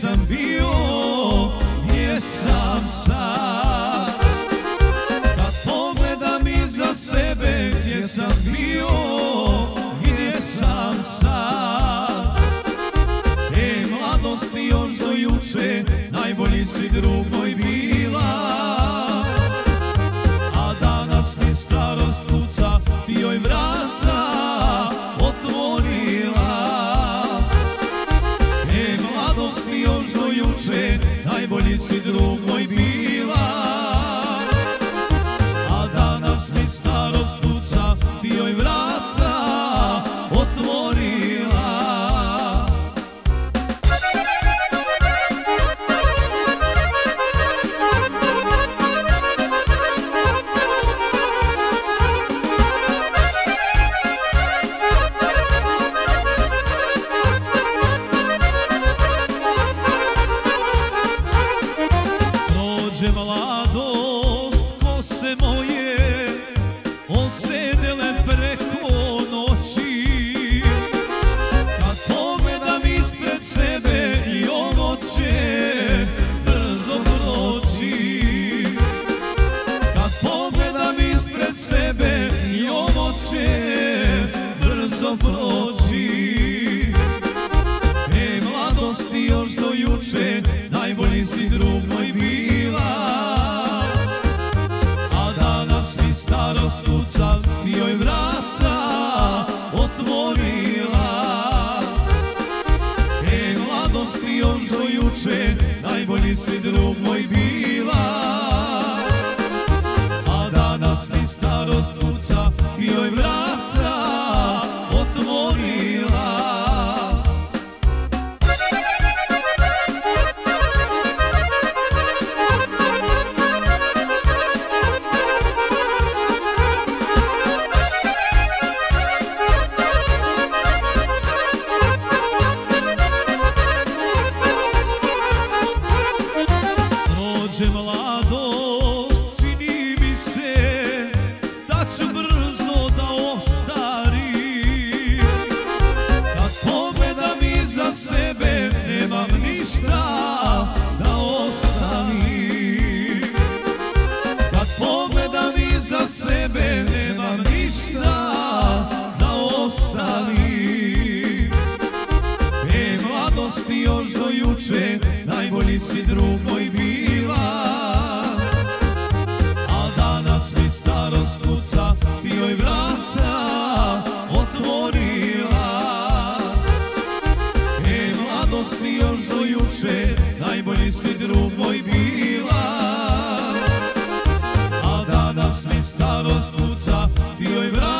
sam bio, gdje sam sad. Kad pogledam iza sebe gdje sam bio, gdje sam sad. E mladosti još do juče, najbolji si drug moj najbolji Prođe mladost, kose moje Osedele preko noći. Kad pogledam ispred sebe i ovo će brzo proći. Kad pogledam ispred sebe i ovo će brzo proći. E mladosti još do juče Najbolji si drug moj joj vrata otvorila. E mladosti još do juče Najbolji si drug moj bila. A danas mi starost kuca Ti joj vrata mladost, čini mi se da će brzo da ostari Kad pogledam iza sebe, nemam ništa da ostavim Kad pogledam iza sebe, nemam ništa da ostavim E mladosti još do juče Najbolji si drug moj bila starost kuca i joj vrata otvorila. E mladost mi još do juče najbolji si drug moj bila. A danas mi starost kuca i joj vrata